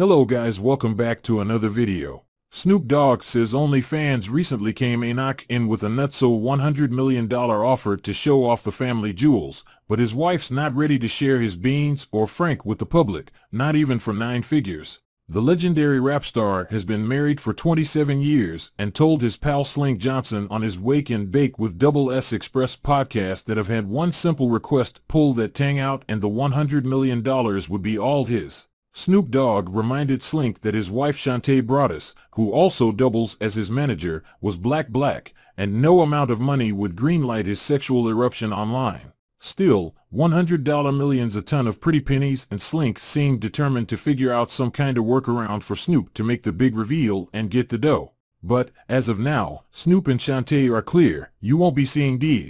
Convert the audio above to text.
Hello guys welcome back to another video. Snoop Dogg says OnlyFans recently came a knock in with a nutso $100 million offer to show off the family jewels, but his wife's not ready to share his beans or frank with the public, not even for nine figures. The legendary rap star has been married for 27 years and told his pal Slink Johnson on his Wake and Bake with Double S Express podcast that have had one simple request pull that tang out and the $100 million would be all his. Snoop Dogg reminded Slink that his wife Shante Broadus, who also doubles as his manager, was black black, and no amount of money would greenlight his sexual eruption online. Still, $100 millions a ton of pretty pennies and Slink seemed determined to figure out some kind of workaround for Snoop to make the big reveal and get the dough. But, as of now, Snoop and Shante are clear, you won't be seeing these.